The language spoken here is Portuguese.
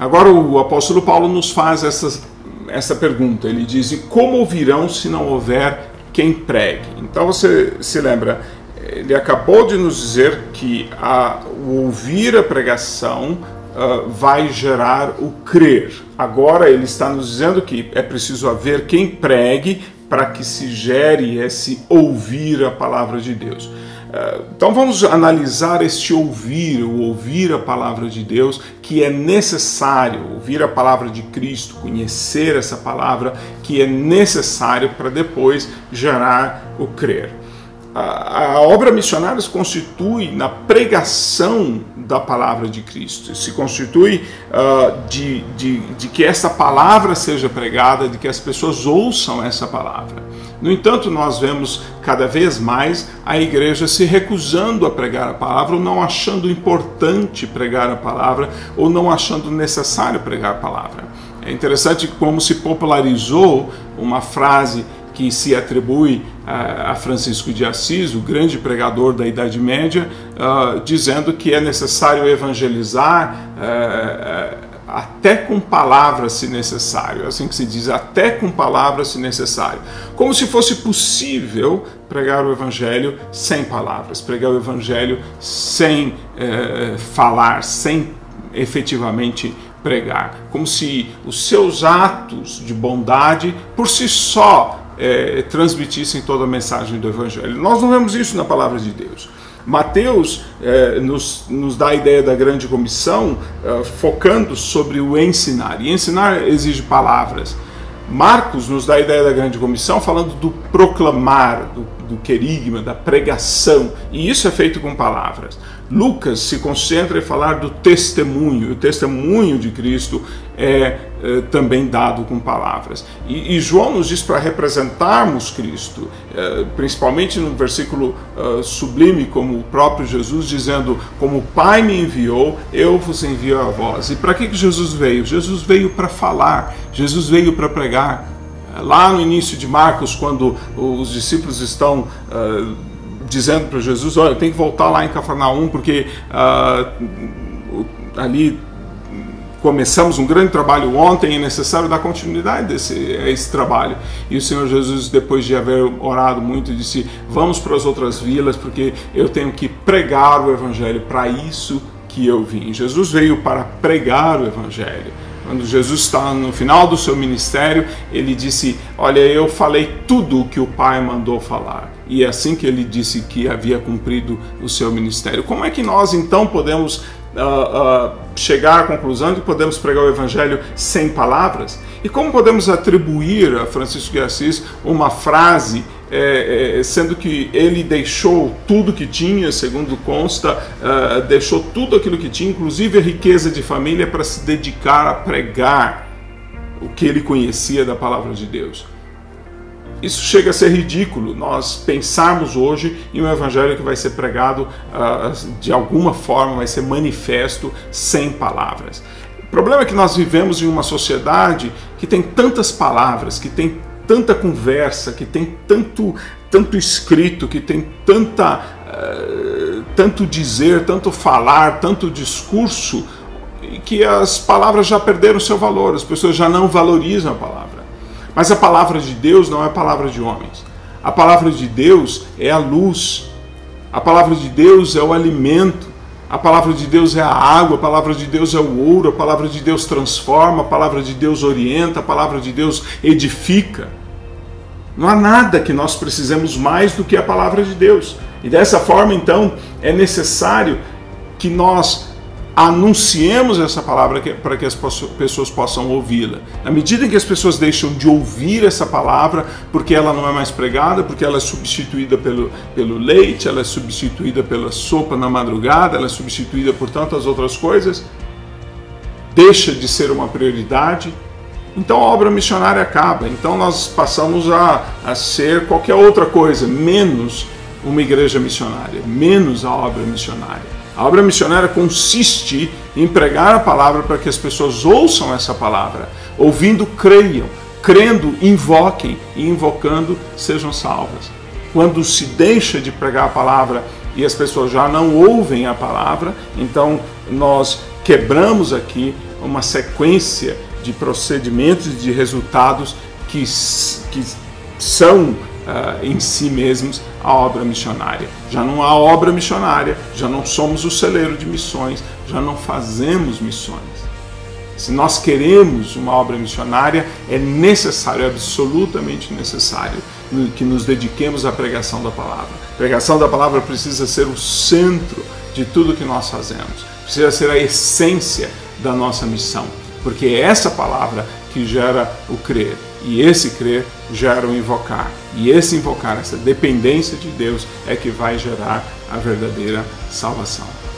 Agora o apóstolo Paulo nos faz essa, essa pergunta. Ele diz: E como ouvirão se não houver quem pregue? Então você se lembra, ele acabou de nos dizer que a, o ouvir a pregação uh, vai gerar o crer. Agora ele está nos dizendo que é preciso haver quem pregue para que se gere esse ouvir a palavra de Deus. Eh, então vamos analisar este ouvir, o ouvir a palavra de Deus, que é necessário, ouvir a palavra de Cristo, conhecer essa palavra, que é necessário para depois gerar o crer. A, a obra missionária se constitui na pregação da palavra de Cristo, se constitui uh, de, de, de que essa palavra seja pregada, de que as pessoas ouçam essa palavra. No entanto, nós vemos cada vez mais a igreja se recusando a pregar a palavra, ou não achando importante pregar a palavra, ou não achando necessário pregar a palavra. É interessante como se popularizou uma frase que se atribui a Francisco de Assis, o grande pregador da Idade Média, uh, dizendo que é necessário evangelizar. Uh, até com palavras se necessário, assim que se diz, até com palavras se necessário. Como se fosse possível pregar o evangelho sem palavras, pregar o evangelho sem eh, falar, sem efetivamente pregar. Como se os seus atos de bondade por si só eh, transmitissem toda a mensagem do evangelho. Nós não vemos isso na palavra de Deus. Mateus eh, nos, nos, dá a ideia da grande comissão eh, focando sobre o ensinar, e ensinar exige palavras. Marcos nos dá a ideia da grande comissão falando do proclamar, do, do querigma, da pregação, e isso é feito com palavras. Lucas se concentra em falar do testemunho, o testemunho de Cristo é, é também dado com palavras. E, e, João nos diz para representarmos Cristo, é, principalmente no versículo é, sublime, como o próprio Jesus dizendo: Como o Pai me enviou, eu vos envio a vós. E para que, que Jesus veio? Jesus veio para falar, Jesus veio para pregar. Lá no início de Marcos, quando os discípulos estão uh, dizendo para Jesus: Olha, tem que voltar lá em Cafarnaum, porque uh, ali começamos um grande trabalho ontem, é necessário dar continuidade a esse trabalho. E o Senhor Jesus, depois de haver orado muito, disse: Vamos para as outras vilas, porque eu tenho que pregar o Evangelho, para isso que eu vim. Jesus veio para pregar o Evangelho. Quando Jesus está no final do seu ministério, ele disse: Olha, eu falei tudo o que o Pai mandou falar. E é assim que ele disse que havia cumprido o seu ministério. Como é que nós então podemos uh, uh, chegar à conclusão de que podemos pregar o Evangelho sem palavras? E como podemos atribuir a Francisco de Assis uma frase é, é, sendo que ele deixou tudo que tinha, segundo consta, uh, deixou tudo aquilo que tinha, inclusive a riqueza de família, para se dedicar a pregar o que ele conhecia da palavra de Deus. Isso chega a ser ridículo, nós pensarmos hoje em um evangelho que vai ser pregado uh, de alguma forma, vai ser manifesto sem palavras. O problema é que nós vivemos em uma sociedade que tem tantas palavras, que tem tanta conversa, que tem tanto, tanto escrito, que tem tanta, uh, tanto dizer, tanto falar, tanto discurso, que as palavras já perderam seu valor, as pessoas já não valorizam a palavra. Mas a palavra de Deus não é palavra de homens. A palavra de Deus é a luz. A palavra de Deus é o alimento. A palavra de Deus é a água, a palavra de Deus é o ouro, a palavra de Deus transforma, a palavra de Deus orienta, a palavra de Deus edifica. Não há nada que nós precisemos mais do que a palavra de Deus. E dessa forma, então, é necessário que nós anunciemos essa palavra para que as pessoas possam ouvi-la. Na medida em que as pessoas deixam de ouvir essa palavra, porque ela não é mais pregada, porque ela é substituída pelo, pelo leite, ela é substituída pela sopa na madrugada, ela é substituída por tantas outras coisas, deixa de ser uma prioridade então a obra missionária acaba. Então nós passamos a, a ser qualquer outra coisa, menos uma igreja missionária, menos a obra missionária. A obra missionária consiste em pregar a palavra para que as pessoas ouçam essa palavra, ouvindo, creiam, crendo, invoquem e invocando sejam salvas. Quando se deixa de pregar a palavra e as pessoas já não ouvem a palavra, então nós quebramos aqui uma sequência de procedimentos e de resultados que, que são uh, em si mesmos a obra missionária. Já não há obra missionária, já não somos o celeiro de missões, já não fazemos missões. Se nós queremos uma obra missionária, é necessário, é absolutamente necessário, que nos dediquemos à pregação da palavra. A pregação da palavra precisa ser o centro de tudo que nós fazemos, precisa ser a essência da nossa missão, porque é essa palavra que gera o crer. E esse crer gera o invocar. E esse invocar, essa dependência de Deus, é que vai gerar a verdadeira salvação.